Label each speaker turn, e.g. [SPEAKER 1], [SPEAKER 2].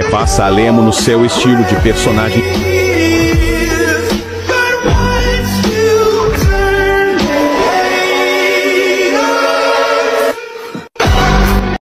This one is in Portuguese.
[SPEAKER 1] Repassa a Lemo no seu estilo de personagem.